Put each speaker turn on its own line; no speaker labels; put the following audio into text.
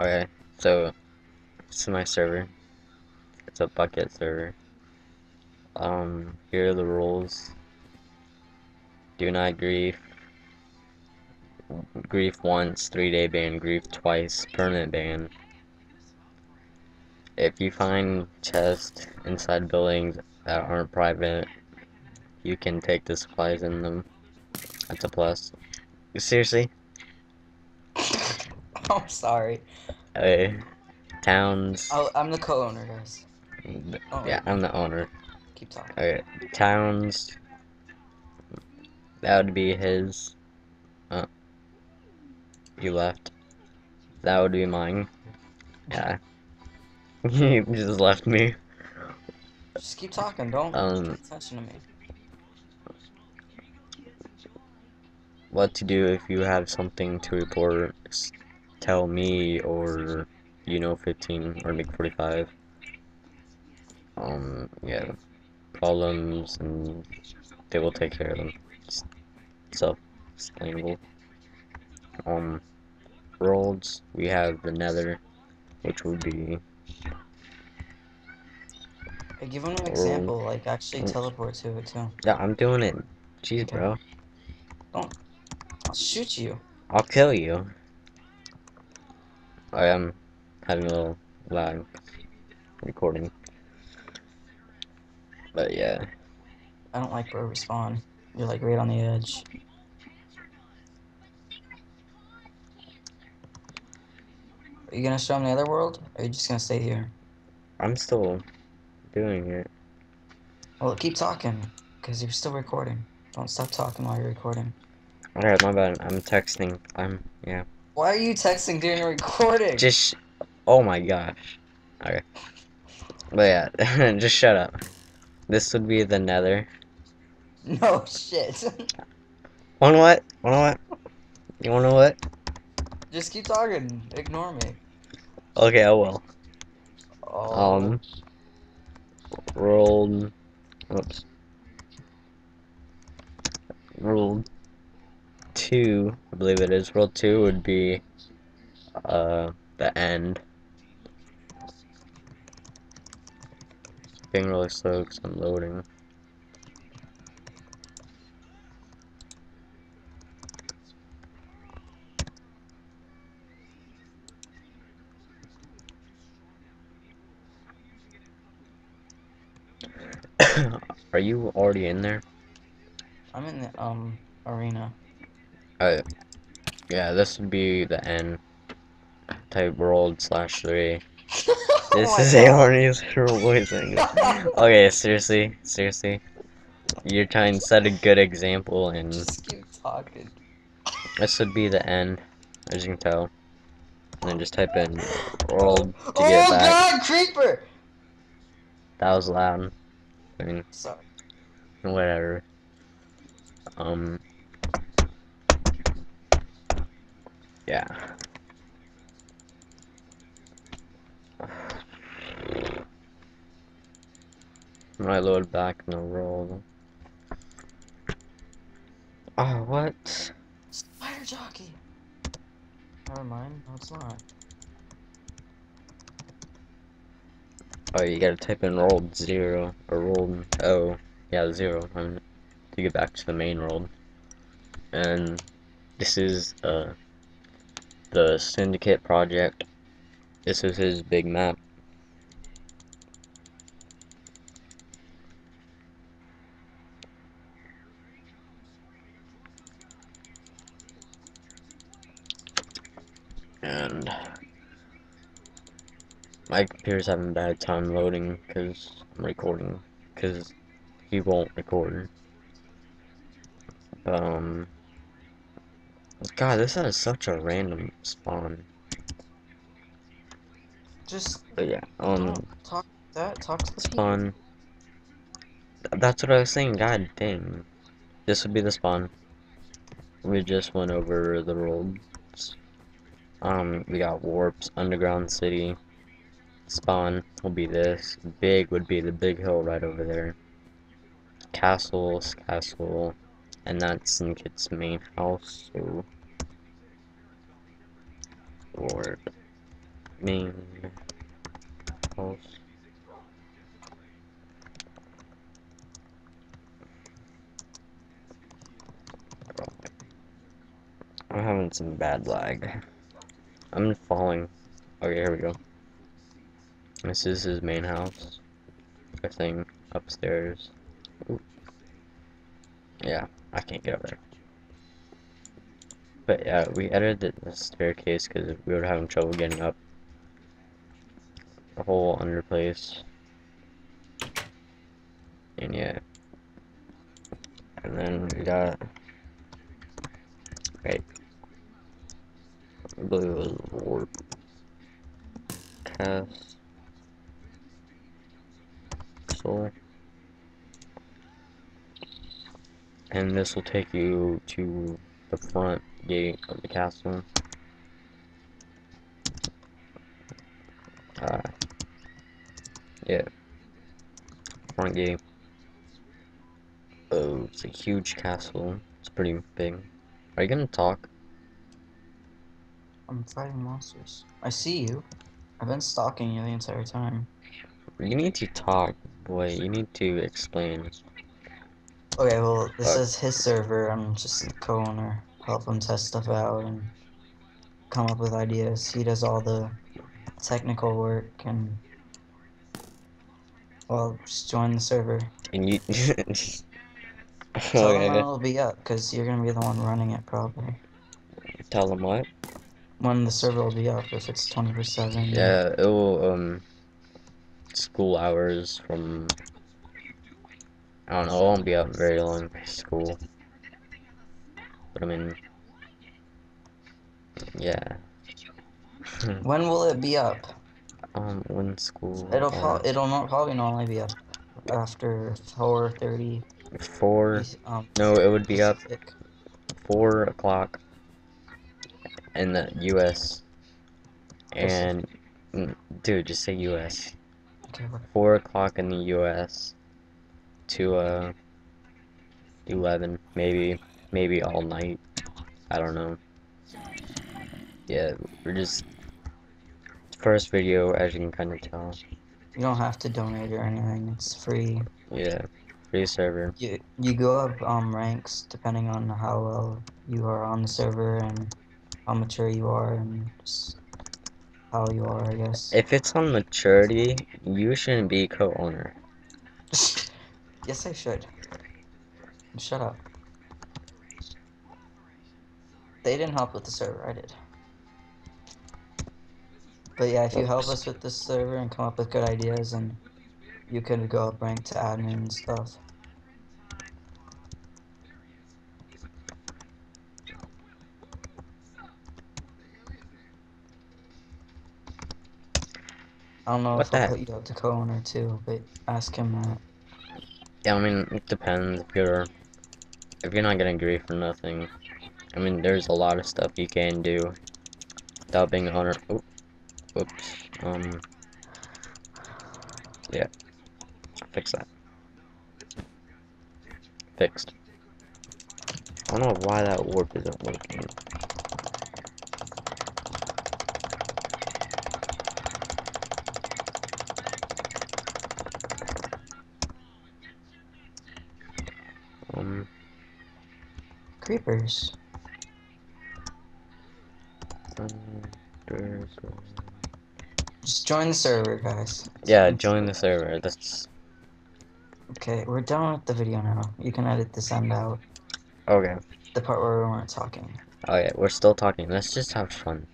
Okay, so this is my server. It's a Bukkit server. Um, here are the rules. Do not grief. Grief once, three day ban. Grief twice, permanent ban. If you find chests inside buildings that aren't private, you can take the supplies in them. That's a plus. Seriously?
I'm sorry.
Hey, towns.
Oh, I'm the co-owner, guys. Oh,
Yeah, I'm the owner.
Keep talking.
Okay, towns. That would be his. Oh. You left. That would be mine. Yeah. he just left me.
Just keep talking. Don't
Um,
pay attention to me.
What to do if you have something to report, tell me or you know 15 or make 45. Um, yeah. Problems and they will take care of them. It's self-explainable. Um, worlds, we have the nether, which would be,
Hey, give him an
Or-
example. Like actually
Mm.
teleport to it too.
yeah, I'm doing it. Jeez,
Okay.
bro.
I'll shoot you.
I'll kill you. I am having a little lag recording. But yeah,
I don't like where we spawn. You're like right on the edge. Are you gonna show him the other world? Or are you just gonna stay here?
I'm still doing it.
Well, keep talking, because you're still recording. Don't stop talking while you're recording.
Alright, my bad. I'm texting. I'm, yeah.
Why are you texting during your recording?
Just, oh my gosh. Okay. But yeah, just shut up. This would be the nether.
No shit.
Wanna what? Wanna what? You wanna what?
just keep talking. Ignore me.
Okay, I will.
Oh.
Um, Rolled. oops. World two, I believe it is. World two would be, uh, the end. Being really slow because I'm loading. Are you already in there?
I'm in the um arena.
Uh, yeah, this would be the end type world slash three. This
Oh
is a Arnie's voicing. Okay, seriously, seriously. You're trying to set a good example, and
Just keep talking.
this would be the end, as you can tell. And then just type in world to
oh
get back.
Oh god, creeper!
That was loud. I mean,
Sorry.
whatever. Um. Yeah. When I load back in the world. Oh, what?
Spider jockey. Never mind. No, it's not.
Oh, you gotta type in world zero or world oh yeah zero I mean, to get back to the main world. And this is uh the syndicate project. This is his big map. And my computer's having a bad time loading because I'm recording because he won't record. Um, God, this is such a random spawn.
Just
But yeah, um,
talk that. Talk to the
spawn. Th- That's what I was saying. God dang, this would be the spawn. We just went over the roads. Um, we got warps, underground city. Spawn will be this. Big would be the big hill right over there. Castles, castle, and that's Syndicate's main house. So, warp. main house. I'm having some bad lag. I'm falling. Okay, here we go. This is his main house. I think upstairs. Ooh. Yeah, I can't get up there. But yeah, we edited the staircase because we were having trouble getting up. The whole under place. And yeah. And then we got. Wait. I believe it was warp. Cast. Soul. And this will take you to the front gate of the castle. Uh, yeah. Front gate. Oh, it's a huge castle. It's pretty big. Are you gonna talk?
I'm fighting monsters. I see you. I've been stalking you the entire time.
You need to talk, boy. You need to explain.
Okay, well, this
Uh,
is his server. I'm just the co-owner. Help him test stuff out and come up with ideas. He does all the technical work and well, just join the server.
And you.
Tell him when
okay.
it'll be up, because you're gonna be the one running it probably.
Tell them what?
When the server will be up, if it's 24 7.
Yeah, it will, um, school hours from, I don't know, I won't be out very long, for school. But I mean, yeah.
When will it be up?
um, when school,
It'll pro- it'll not probably normally be up after 4:30.
four,
Um,
no, it would be up
Pacific.
four o'clock in the U.S. And, mm, dude, just say U.S.
Okay,
four o'clock in the U.S. to uh eleven, maybe, maybe all night. I don't know. Yeah, we're just first video, as you can kind of tell.
you don't have to donate or anything. It's free.
Yeah, free server.
You you go up um ranks depending on how well you are on the server and how mature you are and just how you are, I guess.
If it's on maturity, you shouldn't be co-owner.
yes, I should. Shut up. They didn't help with the server, I did. But yeah, if you help us with this server and come up with good ideas, and you can go up rank to admin and stuff. I don't know
What
if I'll put you up to co-owner too, but ask him that.
Yeah, I mean, it depends if you're if you're not getting grief for nothing. I mean, there's a lot of stuff you can do without being owner. Oop, oops. Um. Yeah. Fix that. Fixed. I don't know why that warp isn't working. Um.
Creepers. Just join the server, guys.
Yeah, join the server. That's
Okay, we're done with the video now. You can edit this end out.
okay.
The part where we weren't talking.
Oh, okay, we're still talking. Let's just have fun.